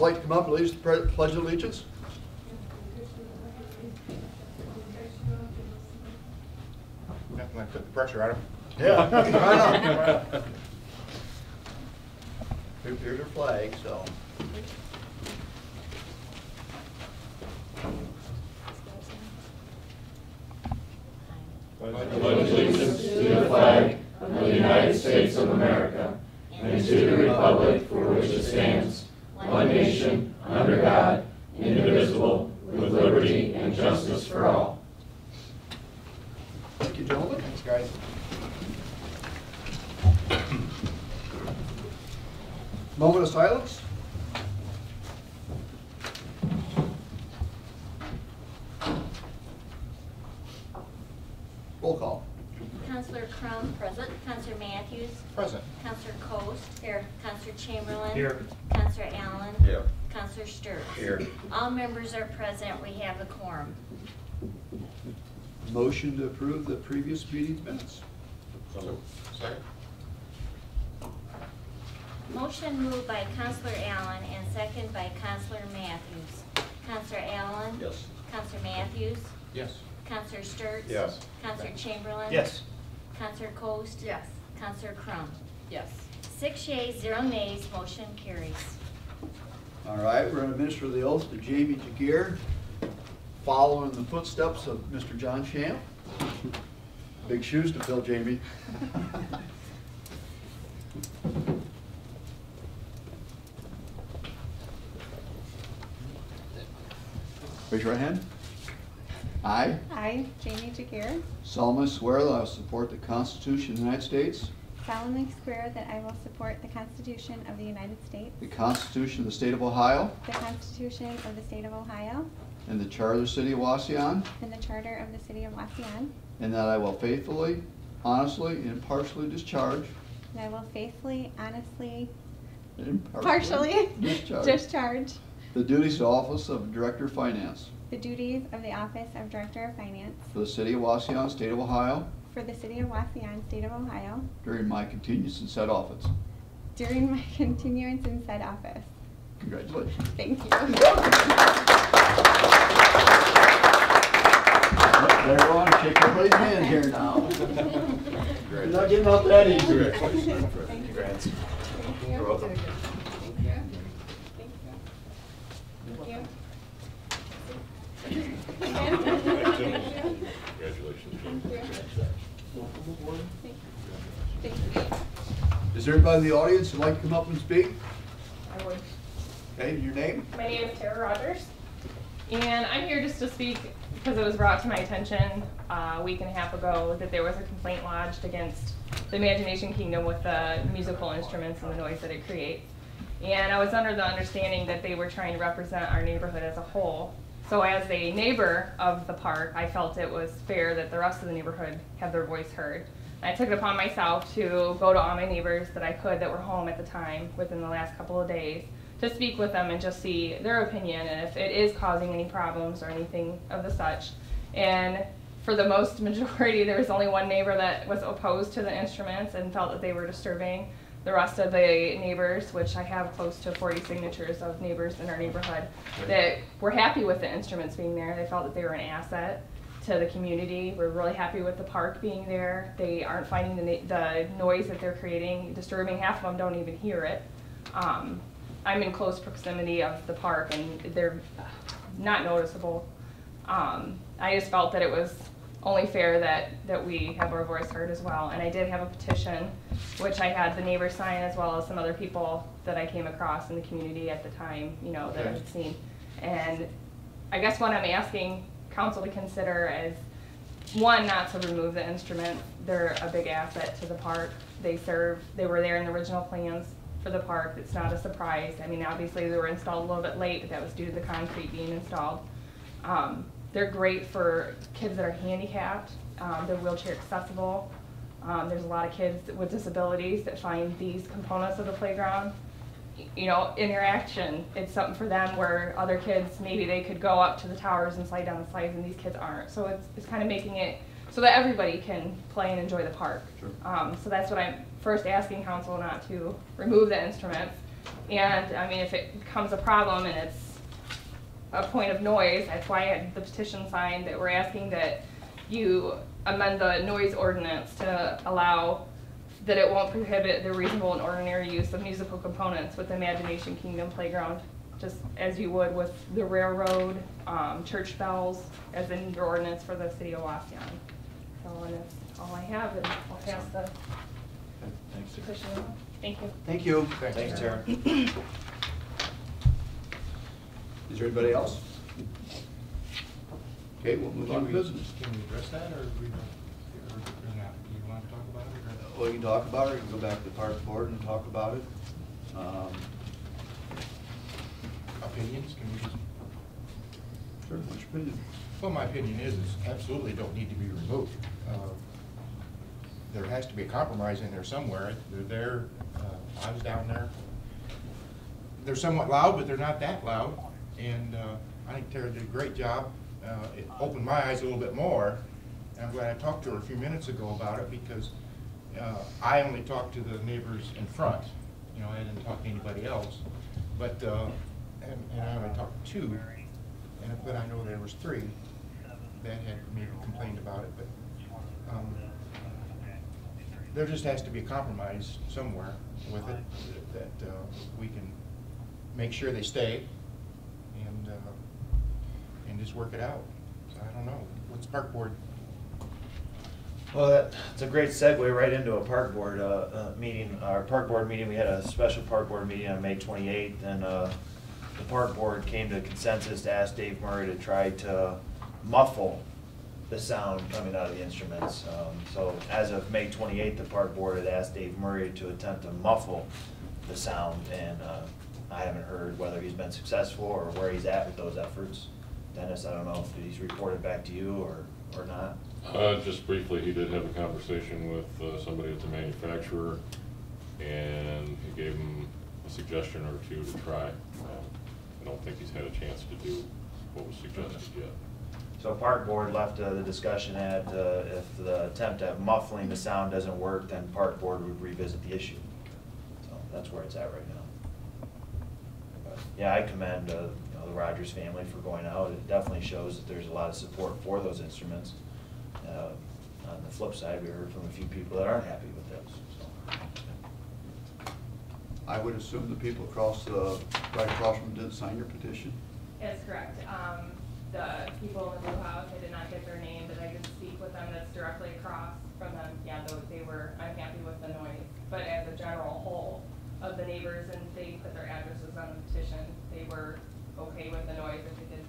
Fellas like to come up and lead us the pledge of allegiance? Nothing, I put the pressure on him. Yeah, right on. Here- Here's your flag, so. pledge allegiance to the flag of the United States of America and to the republic for which it stands, one nation, under God, indivisible, with liberty and justice for all. Thank you, gentlemen. Thanks, guys. Moment of silence. Roll call. Councillor Crum, present. Councillor Matthews. Present. Councillor Coast. Here. Councillor Chamberlain. Here. Councillor Allen. Here. Councillor Sturts. Here. All members are present. We have a quorum. Motion to approve the previous meeting's minutes. So, second? Motion moved by Councillor Allen and second by Councillor Matthews. Councillor Allen. Yes. Councillor Matthews. Yes. Counselor Sturts. Yes. Counselor Chamberlain. Yes. Counselor Coast. Yes. Counselor Crum. Yes. Six yeas, zero nays, motion carries. All right, we're going to administer the oath to Jamie Jagir, following the footsteps of Mr. John Champ. Big shoes to fill, Jamie. Raise your right hand. I I, Jamie Jagir, solemnly swear that I will support the Constitution of the United States, solemnly swear that I will support the Constitution of the United States, the Constitution of the State of Ohio, the Constitution of the State of Ohio, and the Charter of the City of Wauseon, and the Charter of the City of Wauseon, and that I will faithfully, honestly, and impartially discharge and I will faithfully, honestly, Impartially partially Discharge. discharge The duties of office of Director of Finance the duties of the Office of Director of Finance for the city of Wauseon, state of Ohio, for the City of Wauseon, State of Ohio, during my continuance in said office. during my continuance in said office. Congratulations. Thank you. Everyone, shake everybody's hand here now. You're not getting out that easy. Congratulations. Thank. Congrats. Thank you. You're welcome. Thank you. Thank you. Thank you. Congratulations. Thank you. Is there anybody in the audience who'd like to come up and speak? I would. Okay, your name? My name is Tara Rogers, and I'm here just to speak because it was brought to my attention uh, a week and a half ago that there was a complaint lodged against the Imagination Kingdom with the musical instruments and the noise that it creates. And I was under the understanding that they were trying to represent our neighborhood as a whole. So as a neighbor of the park, I felt it was fair that the rest of the neighborhood have their voice heard. I took it upon myself to go to all my neighbors that I could that were home at the time within the last couple of days to speak with them and just see their opinion and if it is causing any problems or anything of the such. And for the most majority, there was only one neighbor that was opposed to the instruments and felt that they were disturbing. The rest of the neighbors, which I have close to 40 signatures of neighbors in our neighborhood, that were happy with the instruments being there. They felt that they were an asset to the community. We're really happy with the park being there. They aren't finding the, the noise that they're creating disturbing. Half of them don't even hear it. Um, I'm in close proximity of the park and they're not noticeable. Um, I just felt that it was only fair that, that we have our voice heard as well. And I did have a petition, which I had the neighbors sign as well as some other people that I came across in the community at the time, you know, that I had seen. And I guess what I'm asking council to consider is, one, not to remove the instrument. They're a big asset to the park. They serve, they were there in the original plans for the park. It's not a surprise. I mean, obviously, they were installed a little bit late, but that was due to the concrete being installed. Um, they're great for kids that are handicapped. Um, they're wheelchair accessible. Um, there's a lot of kids with disabilities that find these components of the playground you know, interaction. It's something for them where other kids, maybe they could go up to the towers and slide down the slides and these kids aren't. So it's, it's kind of making it so that everybody can play and enjoy the park. Sure. Um, so that's what I'm first asking council not to remove the instruments. And, I mean, if it becomes a problem and it's a point of noise, that's why I had the petition signed that we're asking that you amend the noise ordinance to allow that it won't prohibit the reasonable and ordinary use of musical components with Imagination Kingdom Playground, just as you would with the railroad, um, church bells, as in your ordinance for the city of Wauseon. So, and that's all I have, and I'll pass the Thanks. petition. along. Thank you. Thank you. Thanks, Tara. Is there anybody else? Okay, we'll move on to business. Can we address that, or we, don't- or or not? Do you want to talk about it, or? We can talk about it, you can go back to the park board and talk about it. Um, Opinions, can we just? Sure, what's your opinion? Well, my opinion is, is absolutely don't need to be removed. Uh, There has to be a compromise in there somewhere. They're there, uh, I was down there. They're somewhat loud, but they're not that loud. And uh, I think Tara did a great job. Uh, It opened my eyes a little bit more. And I'm glad I talked to her a few minutes ago about it because uh, I only talked to the neighbors in front. You know, I didn't talk to anybody else. But, uh, and and I only talked to two, and but I know there was three that had maybe complained about it, but um, there just has to be a compromise somewhere with it, that uh, we can make sure they stay uh, and just work it out. So I don't know, what's park board? Well, that, it's a great segue right into a park board, uh, uh, meeting, our park board meeting, we had a special park board meeting on May twenty-eighth, and, uh, the park board came to consensus to ask Dave Murray to try to muffle the sound coming out of the instruments. Um, so as of May twenty-eighth, the park board had asked Dave Murray to attempt to muffle the sound, and, uh, I haven't heard whether he's been successful or where he's at with those efforts. Dennis, I don't know if he's reported back to you or, or not. Uh, just briefly, he did have a conversation with uh, somebody at the manufacturer, and he gave him a suggestion or two to try. Uh, I don't think he's had a chance to do what was suggested yet. So Park Board left uh, the discussion at, uh, if the attempt at muffling the sound doesn't work, then Park Board would revisit the issue. So that's where it's at right now. But, Yeah, I commend, uh, you know, the Rogers family for going out. It definitely shows that there's a lot of support for those instruments. Uh, On the flip side, we heard from a few people that aren't happy with this, so. I would assume the people across the, right across from didn't sign your petition? That's correct. Um, the people in the blue house, I did not get their name, but I did speak with them that's directly across from them. Yeah, they were unhappy with the noise. But as a general whole of the neighbors, and they put their addresses on the petition, they were okay with the noise if they did.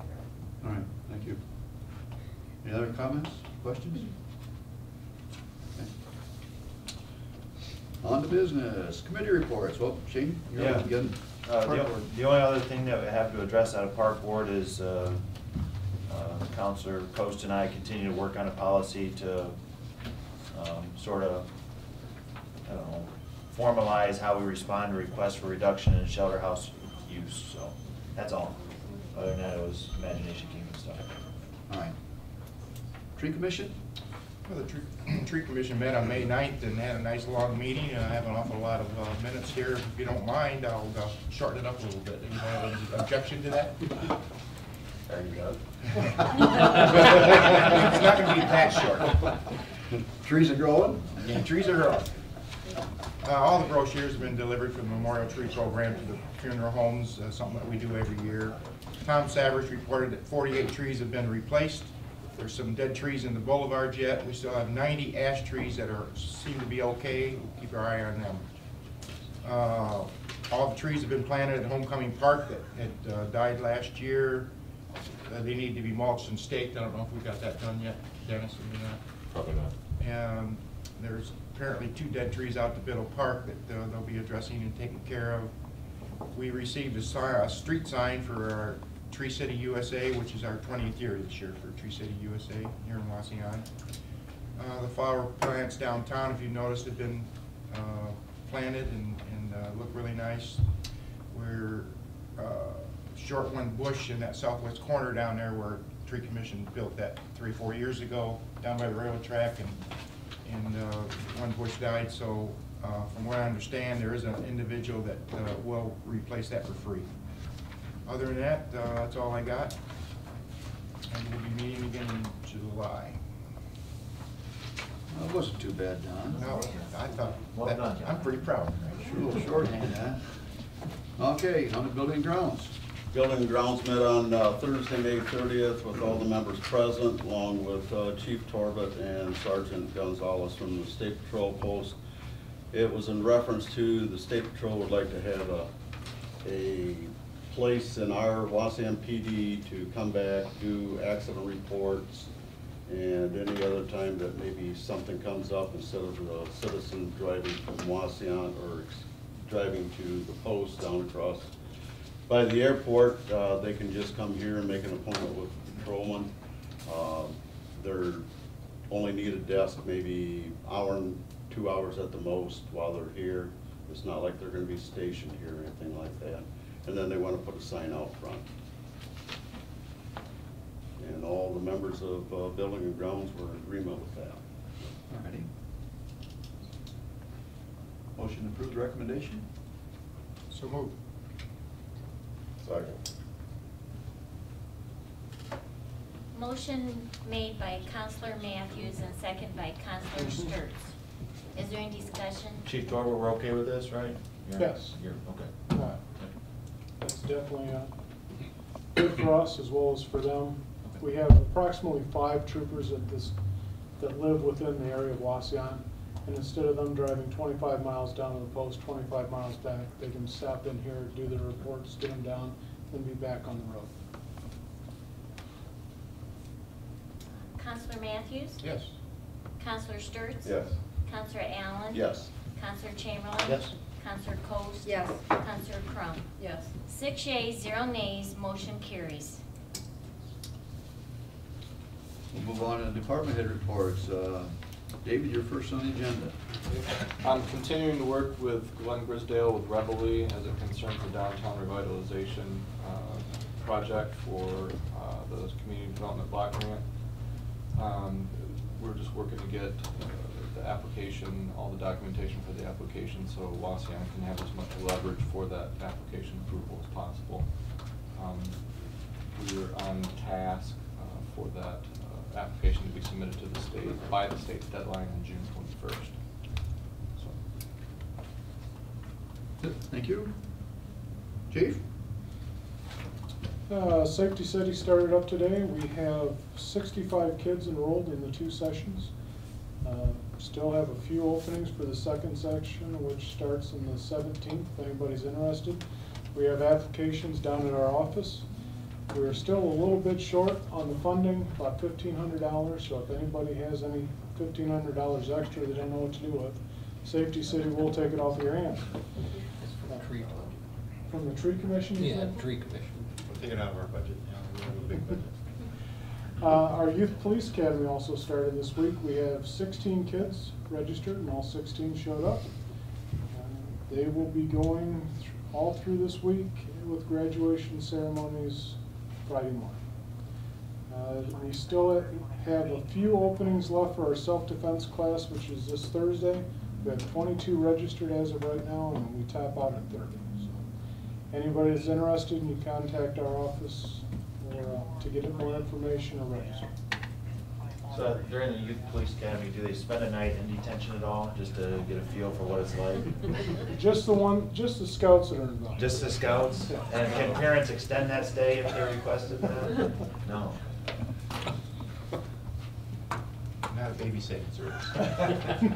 All right, thank you. Any other comments, questions? Okay. On to business, committee reports. Well, Shane, you're Yeah. up again. Uh, Park The board. the only other thing that we have to address out of Park Board is uh, uh, Counselor Coast and I continue to work on a policy to sort of, I don't know, formalize how we respond to requests for reduction in shelter house use, so that's all. Other than that, it was Imagination Kingdom stuff. All right. Tree commission? Well, the tree, tree commission met on May 9th and had a nice long meeting. and I have an awful lot of uh, minutes here. If you don't mind, I'll uh, shorten it up a little bit. Anybody have any objection to that? There you go. It's not gonna be that short. Trees are growing? The trees are growing. Uh, all the brochures have been delivered for the Memorial Tree Program to the funeral homes, uh, something that we do every year. Tom Savage reported that forty-eight trees have been replaced. There's some dead trees in the boulevard yet. We still have ninety ash trees that are, seem to be okay. We'll Keep our eye on them. Uh, all the trees have been planted at Homecoming Park that had uh, died last year. Uh, They need to be mulched and staked. I don't know if we got that done yet, Dennis, or not. Probably not. And there's apparently two dead trees out to Biddle Park that uh, they'll be addressing and taking care of. We received a a street sign for our Tree City USA, which is our twentieth year this year for Tree City USA here in Wauseon. Uh, the flower plants downtown, if you noticed, have been, uh, planted and, and, uh, look really nice. We're, uh, short one bush in that southwest corner down there where tree commission built that three, four years ago down by the railroad track and, and uh, one bush died, so uh, from what I understand, there is an individual that uh, will replace that for free. Other than that, uh, that's all I got. And we'll be meeting again in July. It wasn't too bad, Don. No, I thought, Well that- done, I'm pretty proud. Sure, a little shorthand, huh? Okay, on the building grounds. Building Grounds met on uh, Thursday, May 30th, with all the members present, along with uh, Chief Torbett and Sergeant Gonzalez from the State Patrol Post. It was in reference to, the State Patrol would like to have a, a place in our Wauseon PD to come back, do accident reports, and any other time that maybe something comes up, instead of the citizen driving from Wauseon or driving to the post down across by the airport, uh, they can just come here and make an appointment with the patrolman. Uh, They're, only need a desk maybe hour and two hours at the most while they're here. It's not like they're gonna be stationed here or anything like that. And then they wanna put a sign out front. And all the members of uh, Building and Grounds were in agreement with that. Alrighty. Motion to approve the recommendation? So moved. Second. Motion made by Counselor Matthews and second by Counselor Sturts. Is there any discussion? Chief Torber, we're okay with this, right? You're- Yes. You're, okay. Right. That's definitely uh, good for us as well as for them. We have approximately five troopers at this, that live within the area of Wauseon. And instead of them driving twenty-five miles down to the post, twenty-five miles back, they can stop in here, do their reports, get them down, and be back on the road. Counselor Matthews? Yes. Counselor Sturts? Yes. Counselor Allen? Yes. Counselor Chamberlain? Yes. Counselor Coast? Yes. Counselor Crum? Yes. Six yeas, zero nays, motion carries. We'll move on to the department head reports. Uh, David, you're first on the agenda. I'm continuing to work with Glenn Grisdale with Reveille as it concerns the downtown revitalization uh, project for uh, the community development block grant. Um, We're just working to get uh, the application, all the documentation for the application, so Wauseon can have as much leverage for that application approval as possible. Um, We're on task uh, for that application to be submitted to the state by the state's deadline on June twenty-first. So, Thank you. Chief? Uh, Safety City started up today. We have sixty-five kids enrolled in the two sessions. Uh, Still have a few openings for the second section, which starts on the seventeenth, if anybody's interested. We have applications down at our office. We're still a little bit short on the funding, about fifteen hundred dollars, so if anybody has any fifteen hundred dollars extra they don't know what to do with, Safety City will take it off your hands. Tree. From the tree commission, you Yeah, said? tree commission. We'll take it out of our budget, you know, we have a big budget. Uh, Our Youth Police Academy also started this week. We have sixteen kids registered and all sixteen showed up. Uh, They will be going th- all through this week with graduation ceremonies Friday morning. Uh, We still have a few openings left for our self-defense class, which is this Thursday. We have twenty-two registered as of right now, and we top out at thirty. So Anybody that's interested, you contact our office or uh, to get more information or register. So during the youth police academy, do they spend a night in detention at all, just to get a feel for what it's like? Just the one, just the scouts that are involved. Just the scouts? And can parents extend that stay if they requested that? No. Not a babysitting service.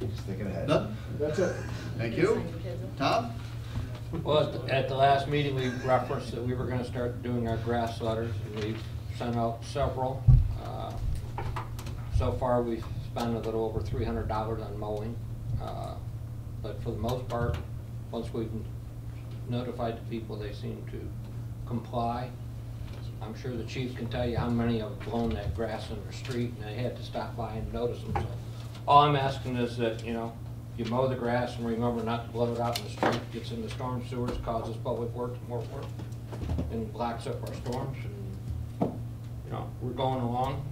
Just thinking ahead. None? That's it. Thank you. Tom? Well, at the- last meeting, we referenced that we were gonna start doing our grass letters, and we've sent out several. So far, we've spent a little over three hundred dollars on mowing. Uh, But for the most part, once we've notified the people, they seem to comply. I'm sure the chief can tell you how many have blown that grass in the street, and they had to stop by and notice them, so. All I'm asking is that, you know, you mow the grass and remember not to blow it out in the street, gets in the storm sewers, causes public works more work, and blocks up our storms, and you know, we're going along.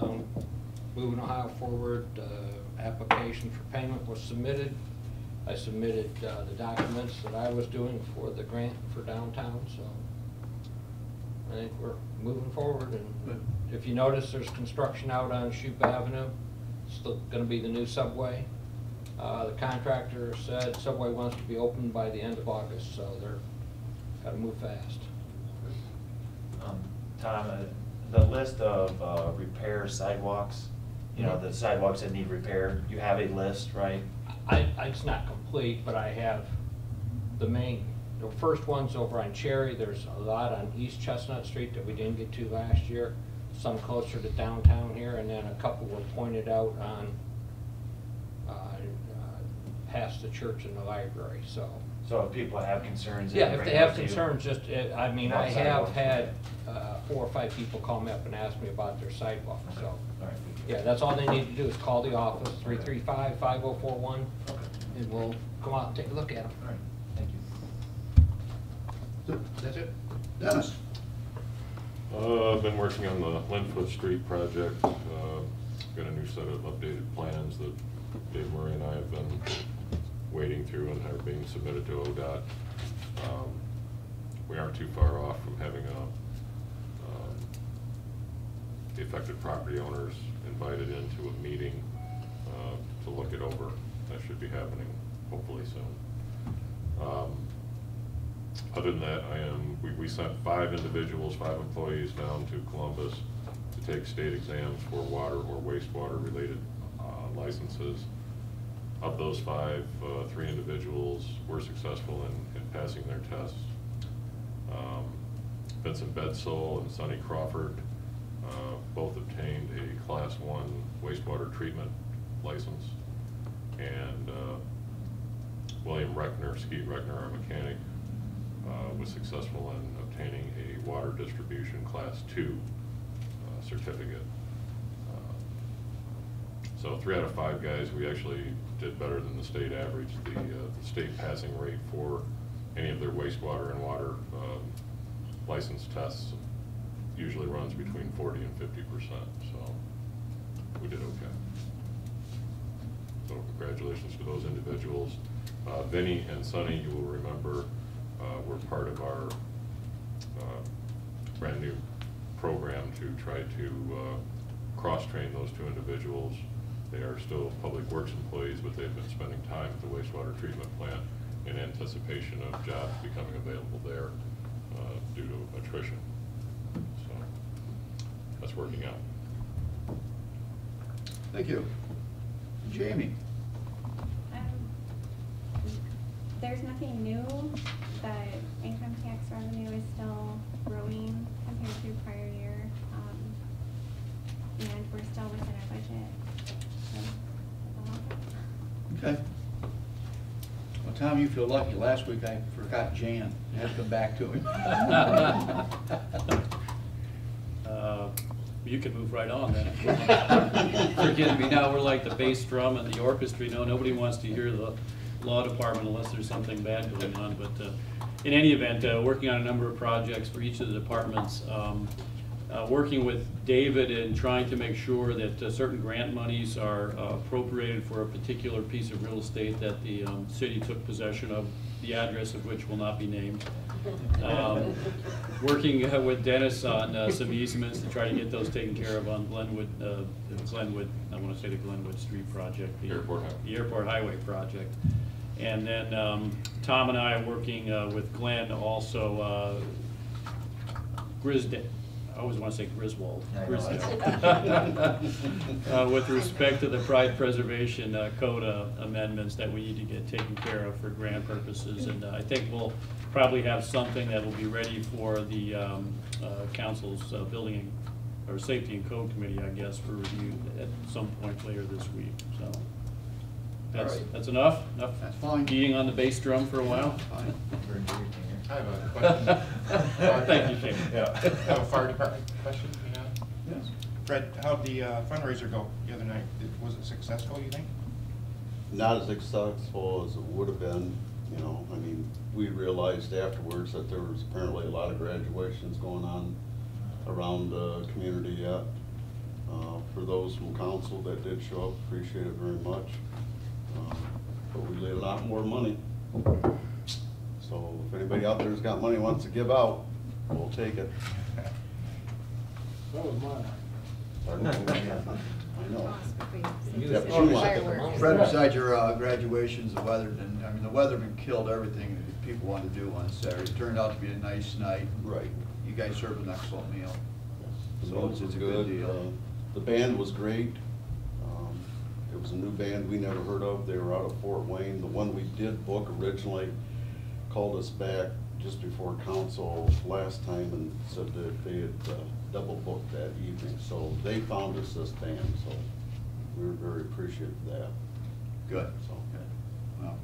Um, Moving Ohio Forward, uh, application for payment was submitted. I submitted uh, the documents that I was doing for the grant for downtown, so I think we're moving forward. And if you notice, there's construction out on Shoop Avenue. It's the- gonna be the new subway. Uh, The contractor said subway wants to be open by the end of August, so they're, gotta move fast. Um, Tom, uh, the list of uh, repair sidewalks, you know, the sidewalks that need repair, you have a list, right? I, I- it's not complete, but I have the main, the first one's over on Cherry, there's a lot on East Chestnut Street that we didn't get to last year, some closer to downtown here, and then a couple were pointed out on, uh, uh, past the church and the library, so. So if people have concerns. Yeah, if bring they have to you. concerns, just, uh, I mean, I About have sidewalks. had, uh, four or five people call me up and ask me about their sidewalk, so. All right. Yeah, that's all they need to do is call the office, three three five five oh four one, Okay. and we'll come out and take a look at them. All right, thank you. So, That's it. Dennis? Uh, I've been working on the Linfoot Street project. Uh, Got a new set of updated plans that Dave Murray and I have been wading through and are being submitted to ODOT. Um, We aren't too far off from having a, um, the affected property owners invited into a meeting uh, to look it over. That should be happening hopefully soon. Um, other than that, I am, we, we sent five individuals, five employees down to Columbus to take state exams for water or wastewater related uh, licenses. Of those five, uh, three individuals were successful in, in passing their tests. Um, Vincent Bedsole and Sonny Crawford uh, both obtained a class one wastewater treatment license. And uh, William Reckner, Skeet Reckner, our mechanic, uh, was successful in obtaining a water distribution class two uh, certificate. Uh, So three out of five guys, we actually did better than the state average. The, the state passing rate for any of their wastewater and water um, license tests usually runs between forty and fifty percent, so we did okay. So congratulations to those individuals. Uh, Vinnie and Sonny, you will remember, uh, were part of our uh, brand-new program to try to uh, cross-train those two individuals. They are still public works employees, but they've been spending time at the wastewater treatment plant in anticipation of jobs becoming available there uh, due to attrition. So that's working out. Thank you. Jamie? Um, There's nothing new. The income tax revenue is still growing compared to prior year. um, And we're still within our budget. So, that's all. Okay. Well, Tom, you feel lucky. Last week I forgot Jan. I had to come back to him. You can move right on then. Forgive me, now we're like the bass drum and the orchestra, you know, nobody wants to hear the law department unless there's something bad going on, but uh, in any event, uh, working on a number of projects for each of the departments. um, uh, Working with David and trying to make sure that uh, certain grant monies are uh, appropriated for a particular piece of real estate that the um, city took possession of, the address of which will not be named. Um, Working uh, with Dennis on uh, some easements to try to get those taken care of on Glenwood, uh, Glenwood, I want to say the Glenwood Street project. the- Airport Highway. The Airport Highway project. And then um, Tom and I are working uh, with Glenn also, uh, Grisdale, I always want to say Griswold. Know, Uh, With respect to the Pride Preservation uh, Code uh, amendments that we need to get taken care of for grant purposes. And uh, I think we'll probably have something that will be ready for the um, uh, council's uh, building or safety and code committee, I guess, for review at some point later this week, so. That's, right. that's enough? Enough That's fine. beating on the bass drum for a while? Fine. Very brief. I have a question. Thank you, Shane. Yeah, I have a fire department question, you know? Yes. Fred, how'd the uh, fundraiser go the other night? Did- Was it successful, you think? Not as successful as it would have been, you know, I mean, we realized afterwards that there was apparently a lot of graduations going on around the community yet. Uh, For those from council that did show up, appreciate it very much. Um, But we laid a lot more money. So if anybody out there's got money wants to give out, we'll take it. That was mine. I know. You Except have you to want- check the money. Fred, besides your uh, graduations, the Weatherden, I mean, the weatherman killed everything that people wanted to do on Saturday. It turned out to be a nice night. Right. You guys served an excellent meal. The So roads it's it's a good deal. Uh, The band was great. It was a new band we never heard of. They were out of Fort Wayne. The one we did book originally called us back just before council last time and said that they had uh, double booked that evening. So they found us this band, so we were very appreciative of that. Good. So, Well,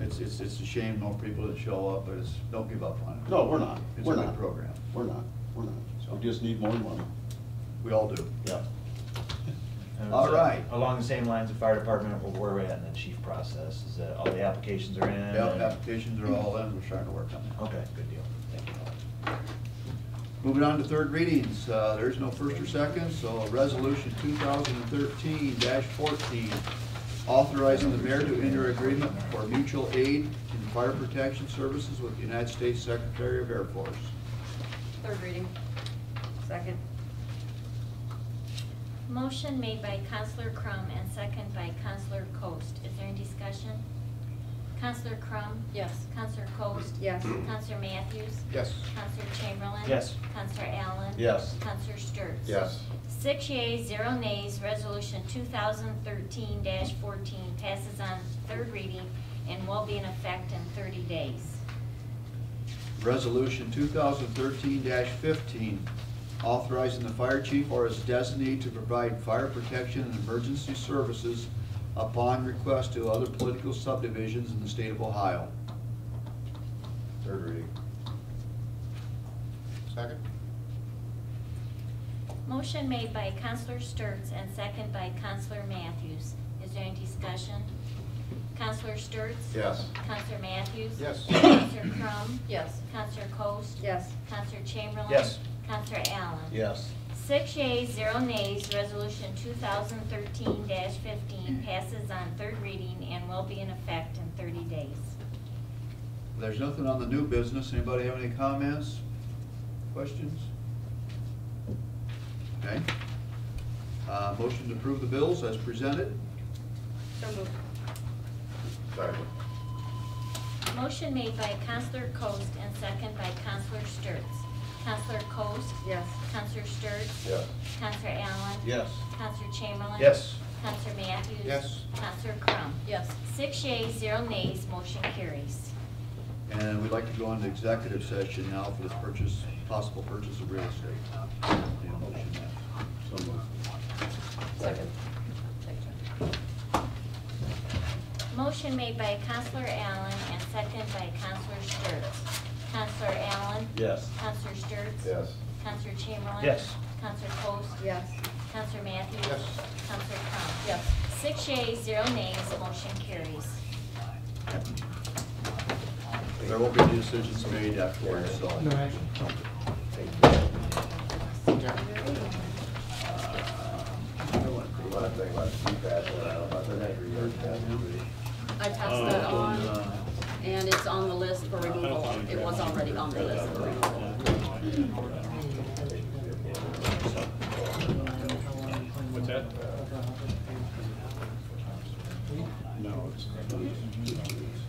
It's, it's, it's a shame no people didn't show up, but it's, don't give up on it. No, we're not. It's We're a good not. program. We're not. We're not. So- We just need more money. We all do. Yeah. And All so, right. Along the same lines of fire department, where we're at in the chief process, is that all the applications are in? Yep, and- applications are all in, we're starting to work on that. Okay, good deal. Thank you. Moving on to third readings, uh, there's no first or second, so resolution two thousand and thirteen fourteen, authorizing the mayor to enter agreement for mutual aid in fire protection services with the United States Secretary of Air Force. Third reading. Second. Motion made by Counselor Crum and second by Counselor Coast. Is there any discussion? Counselor Crum? Yes. Counselor Coast? Yes. Mm-hmm. Counselor Matthews? Yes. Counselor Chamberlain? Yes. Counselor Allen? Yes. Counselor Sturts? Yes. Six yeas, zero nays, resolution two thousand thirteen fourteen passes on third reading and will be in effect in thirty days. Resolution two thousand thirteen fifteen, authorizing the fire chief or his designee to provide fire protection and emergency services upon request to other political subdivisions in the state of Ohio. Third reading. Second? Motion made by Counselor Sturts and second by Counselor Matthews. Is there any discussion? Counselor Sturts? Yes. Counselor Matthews? Yes. Counselor Crum? Yes. Counselor Coast? Yes. Counselor Chamberlain? Yes. Counselor Allen? Yes. Six yeas, zero nays, resolution 2013-15 passes on third reading and will be in effect in thirty days. There's nothing on the new business. Anybody have any comments, questions? Okay. Uh, motion to approve the bills as presented. So moved. Second. Motion made by Counselor Coast and second by Counselor Sturts. Counselor Coast? Yes. Counselor Sturts? Yes. Counselor Allen? Yes. Counselor Chamberlain? Yes. Counselor Matthews? Yes. Counselor Crum? Yes. Six yeas, zero nays, motion carries. And we'd like to go into executive session now for the purchase, possible purchase of real estate. Need a motion there. So moved. Second. Motion made by Counselor Allen and second by Counselor Sturts. Counselor Allen? Yes. Counselor Sturts? Yes. Counselor Chamberlain? Yes. Counselor Coast? Yes. Counselor Matthews? Yes. Counselor Crum? Yes. Six yeas, zero nays, motion carries. There will be decisions made afterwards, so. No action. I passed that oh, on, uh, and it's on the list for removal. It was already on the list for removal. What's that? No, it's.